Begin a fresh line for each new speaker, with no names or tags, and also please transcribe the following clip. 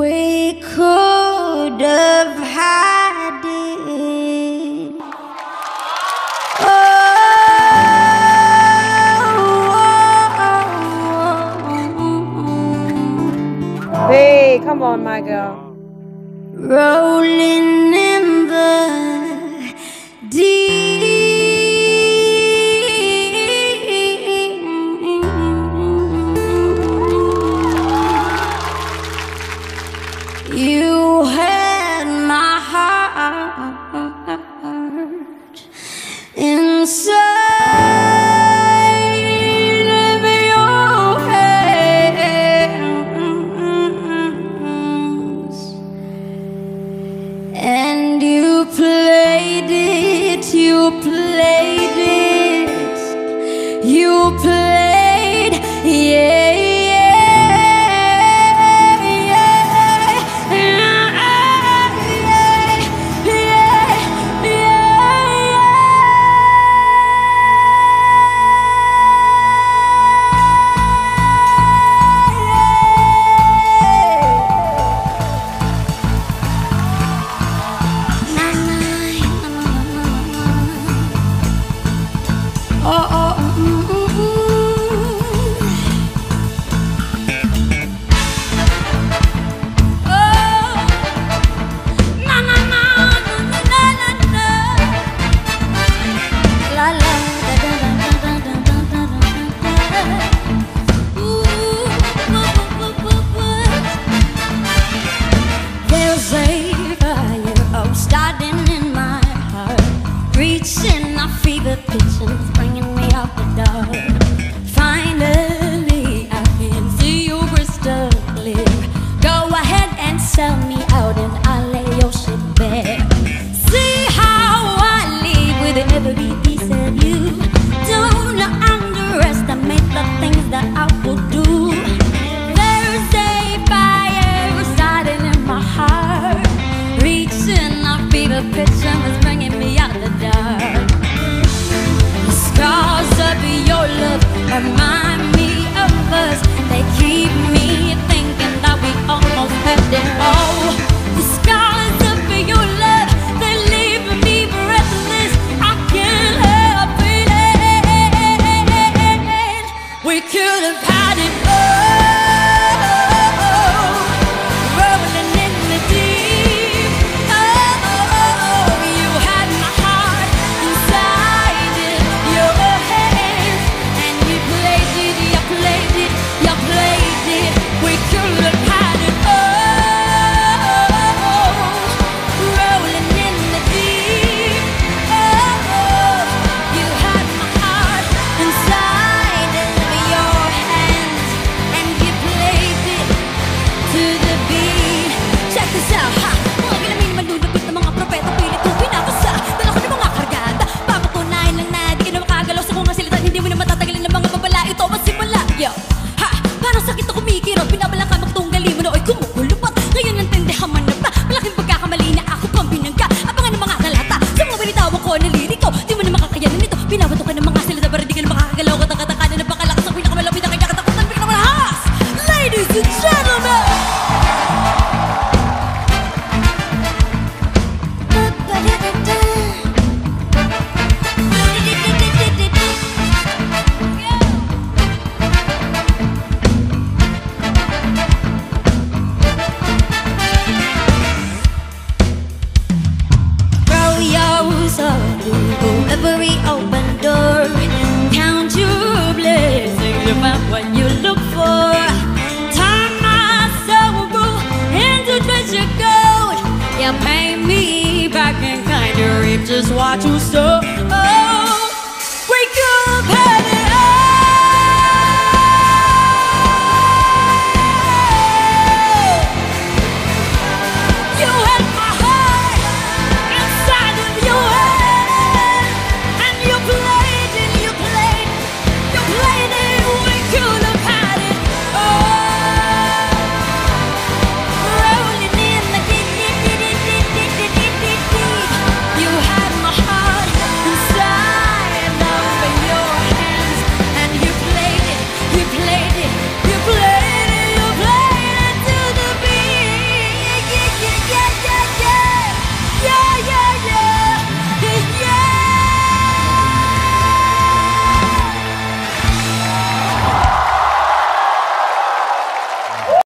We could have had it. Oh, hey, come on, my girl. Rolling. open. Picture was bringing me out the dark. The scars of your love mine. just watch you soar.